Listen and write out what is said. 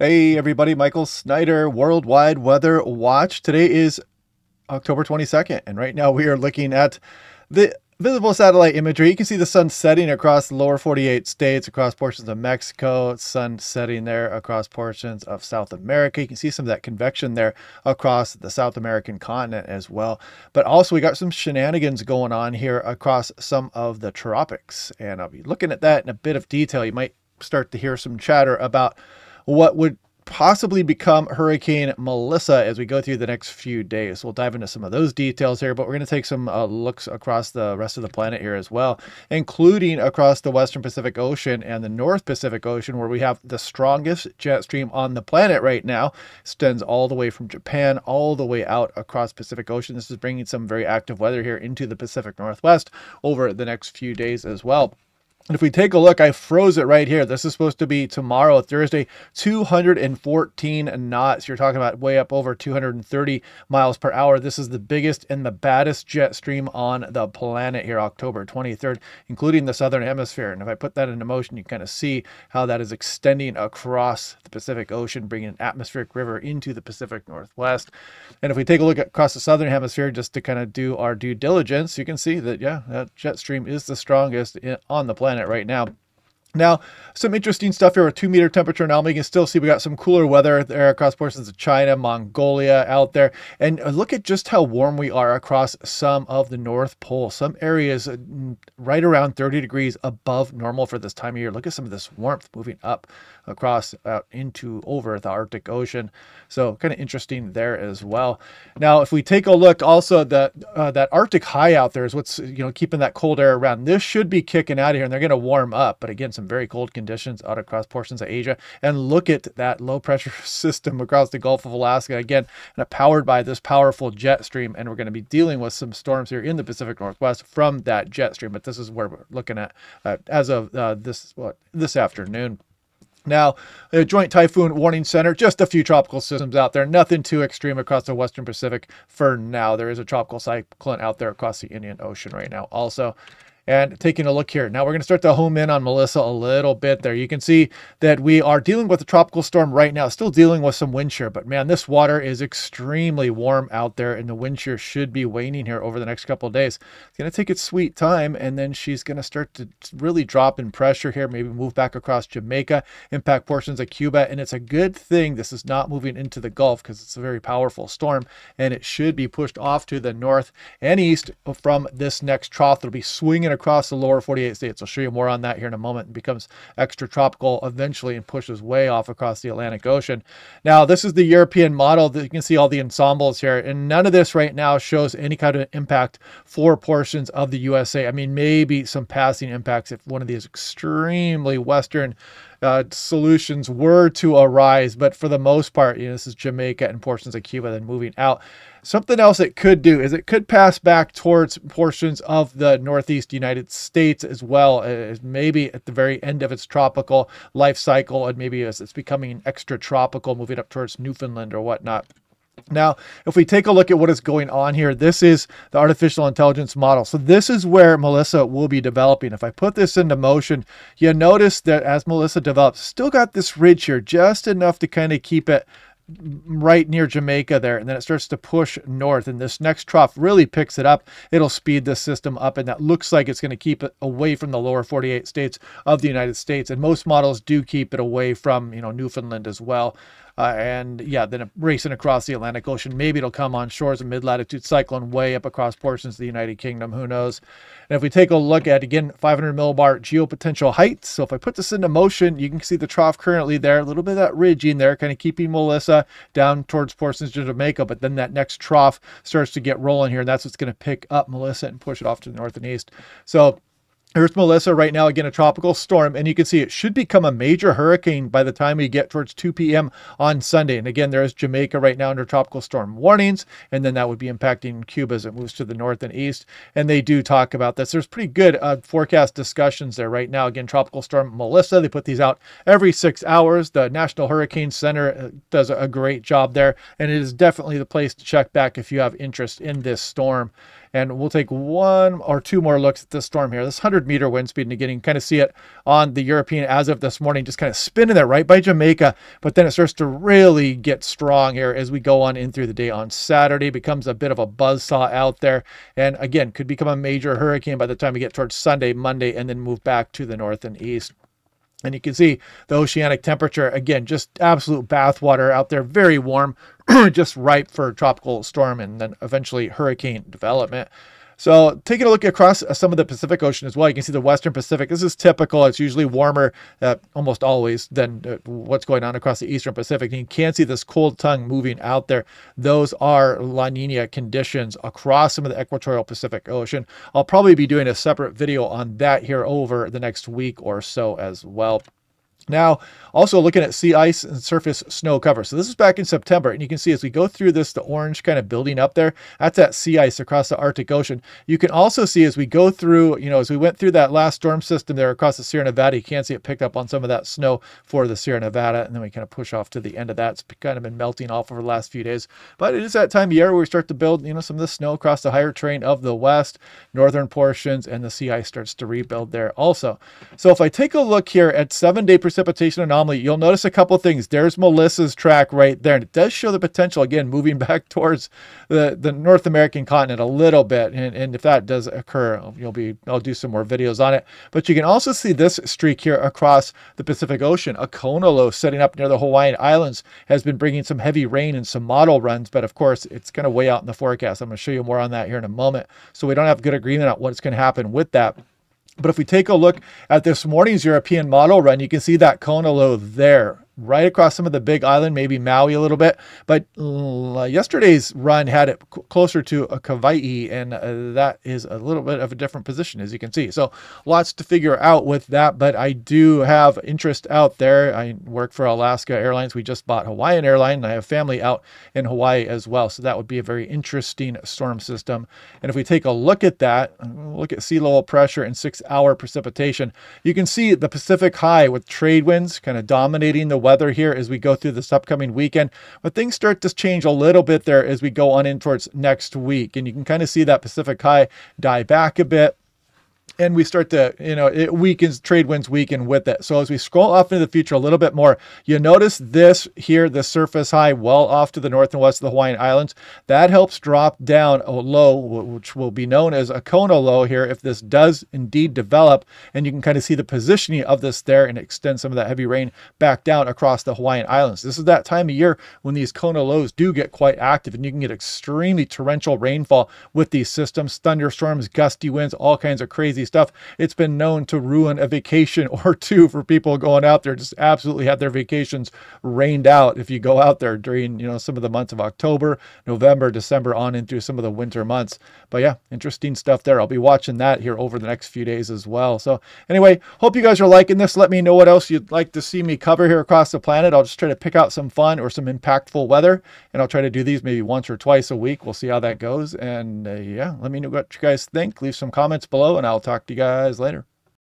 Hey everybody, Michael Snyder, Worldwide Weather Watch. Today is October 22nd, and right now we are looking at the visible satellite imagery. You can see the sun setting across the lower 48 states, across portions of Mexico, sun setting there across portions of South America. You can see some of that convection there across the South American continent as well. But also we got some shenanigans going on here across some of the tropics. And I'll be looking at that in a bit of detail. You might start to hear some chatter about what would possibly become Hurricane Melissa as we go through the next few days. We'll dive into some of those details here, but we're going to take some uh, looks across the rest of the planet here as well, including across the Western Pacific Ocean and the North Pacific Ocean, where we have the strongest jet stream on the planet right now. Extends all the way from Japan all the way out across Pacific Ocean. This is bringing some very active weather here into the Pacific Northwest over the next few days as well. And if we take a look, I froze it right here. This is supposed to be tomorrow, Thursday, 214 knots. You're talking about way up over 230 miles per hour. This is the biggest and the baddest jet stream on the planet here, October 23rd, including the southern hemisphere. And if I put that into motion, you kind of see how that is extending across the Pacific Ocean, bringing an atmospheric river into the Pacific Northwest. And if we take a look across the southern hemisphere, just to kind of do our due diligence, you can see that, yeah, that jet stream is the strongest on the planet planet right now. Now, some interesting stuff here with two meter temperature anomaly. You can still see we got some cooler weather there across portions of China, Mongolia out there. And look at just how warm we are across some of the North Pole. Some areas uh, right around 30 degrees above normal for this time of year. Look at some of this warmth moving up across out into over the Arctic Ocean. So kind of interesting there as well. Now, if we take a look also that uh, that Arctic high out there is what's you know keeping that cold air around. This should be kicking out of here and they're going to warm up. But again, some very cold conditions out across portions of Asia. And look at that low pressure system across the Gulf of Alaska again, powered by this powerful jet stream. And we're going to be dealing with some storms here in the Pacific Northwest from that jet stream. But this is where we're looking at uh, as of uh, this what this afternoon. Now, the Joint Typhoon Warning Center, just a few tropical systems out there, nothing too extreme across the Western Pacific for now. There is a tropical cyclone out there across the Indian Ocean right now, also. And taking a look here, now we're going to start to home in on Melissa a little bit there. You can see that we are dealing with a tropical storm right now, still dealing with some wind shear, but man, this water is extremely warm out there and the wind shear should be waning here over the next couple of days. It's going to take its sweet time and then she's going to start to really drop in pressure here, maybe move back across Jamaica, impact portions of Cuba. And it's a good thing this is not moving into the Gulf because it's a very powerful storm and it should be pushed off to the north and east from this next trough. It'll be swinging across the lower 48 states. I'll show you more on that here in a moment. It becomes extratropical eventually and pushes way off across the Atlantic Ocean. Now, this is the European model. That you can see all the ensembles here, and none of this right now shows any kind of impact for portions of the USA. I mean, maybe some passing impacts if one of these extremely Western uh, solutions were to arise. But for the most part, you know, this is Jamaica and portions of Cuba, then moving out. Something else it could do is it could pass back towards portions of the Northeast United States as well, as maybe at the very end of its tropical life cycle, and maybe as it's becoming extra tropical, moving up towards Newfoundland or whatnot. Now, if we take a look at what is going on here, this is the artificial intelligence model. So this is where Melissa will be developing. If I put this into motion, you notice that as Melissa develops, still got this ridge here, just enough to kind of keep it right near Jamaica there, and then it starts to push north. And this next trough really picks it up. It'll speed the system up, and that looks like it's going to keep it away from the lower 48 states of the United States. And most models do keep it away from, you know, Newfoundland as well. Uh, and yeah, then racing across the Atlantic Ocean. Maybe it'll come on shores of mid latitude cyclone way up across portions of the United Kingdom. Who knows? And if we take a look at again 500 millibar geopotential heights. So if I put this into motion, you can see the trough currently there, a little bit of that ridge in there, kind of keeping Melissa down towards portions of Jamaica. But then that next trough starts to get rolling here, and that's what's going to pick up Melissa and push it off to the north and east. So Here's Melissa right now, again, a tropical storm, and you can see it should become a major hurricane by the time we get towards 2 p.m. on Sunday. And again, there's Jamaica right now under tropical storm warnings, and then that would be impacting Cuba as it moves to the north and east. And they do talk about this. There's pretty good uh, forecast discussions there right now. Again, tropical storm Melissa, they put these out every six hours. The National Hurricane Center uh, does a great job there, and it is definitely the place to check back if you have interest in this storm. And we'll take one or two more looks at this storm here. This 100 meter wind speed, and again, you can kind of see it on the European as of this morning, just kind of spinning there right by Jamaica. But then it starts to really get strong here as we go on in through the day on Saturday. Becomes a bit of a buzz saw out there. And again, could become a major hurricane by the time we get towards Sunday, Monday, and then move back to the north and east. And you can see the oceanic temperature, again, just absolute bathwater out there, very warm, just ripe for tropical storm and then eventually hurricane development. So taking a look across uh, some of the Pacific Ocean as well, you can see the Western Pacific. This is typical. It's usually warmer, uh, almost always, than uh, what's going on across the Eastern Pacific. And you can see this cold tongue moving out there. Those are La Nina conditions across some of the equatorial Pacific Ocean. I'll probably be doing a separate video on that here over the next week or so as well. Now, also looking at sea ice and surface snow cover. So this is back in September, and you can see as we go through this, the orange kind of building up there, that's that sea ice across the Arctic Ocean. You can also see as we go through, you know, as we went through that last storm system there across the Sierra Nevada, you can see it picked up on some of that snow for the Sierra Nevada, and then we kind of push off to the end of that. It's kind of been melting off over the last few days, but it is that time of year where we start to build, you know, some of the snow across the higher terrain of the west, northern portions, and the sea ice starts to rebuild there also. So if I take a look here at seven-day precipitation anomaly, you'll notice a couple things. There's Melissa's track right there, and it does show the potential again moving back towards the, the North American continent a little bit. And, and if that does occur, you'll be I'll do some more videos on it. But you can also see this streak here across the Pacific Ocean. A Kona low setting up near the Hawaiian Islands has been bringing some heavy rain and some model runs, but of course it's kind of way out in the forecast. I'm going to show you more on that here in a moment. So we don't have good agreement on what's going to happen with that. But if we take a look at this morning's European model run, you can see that Kona low there right across some of the big island, maybe Maui a little bit. But yesterday's run had it closer to a Kauai, and uh, that is a little bit of a different position, as you can see. So lots to figure out with that, but I do have interest out there. I work for Alaska Airlines. We just bought Hawaiian Airline, and I have family out in Hawaii as well. So that would be a very interesting storm system. And if we take a look at that, look at sea level pressure and six hour precipitation, you can see the Pacific high with trade winds kind of dominating the weather here as we go through this upcoming weekend. But things start to change a little bit there as we go on in towards next week. And you can kind of see that Pacific high die back a bit and we start to, you know, it weakens, trade winds weaken with it. So as we scroll off into the future a little bit more, you notice this here, the surface high well off to the north and west of the Hawaiian Islands. That helps drop down a low, which will be known as a Kona low here if this does indeed develop. And you can kind of see the positioning of this there and extend some of that heavy rain back down across the Hawaiian Islands. This is that time of year when these Kona lows do get quite active and you can get extremely torrential rainfall with these systems, thunderstorms, gusty winds, all kinds of crazy stuff, it's been known to ruin a vacation or two for people going out there. Just absolutely have their vacations rained out if you go out there during, you know, some of the months of October, November, December on into some of the winter months. But yeah, interesting stuff there. I'll be watching that here over the next few days as well. So anyway, hope you guys are liking this. Let me know what else you'd like to see me cover here across the planet. I'll just try to pick out some fun or some impactful weather, and I'll try to do these maybe once or twice a week. We'll see how that goes. And uh, yeah, let me know what you guys think. Leave some comments below, and I'll talk talk to you guys later.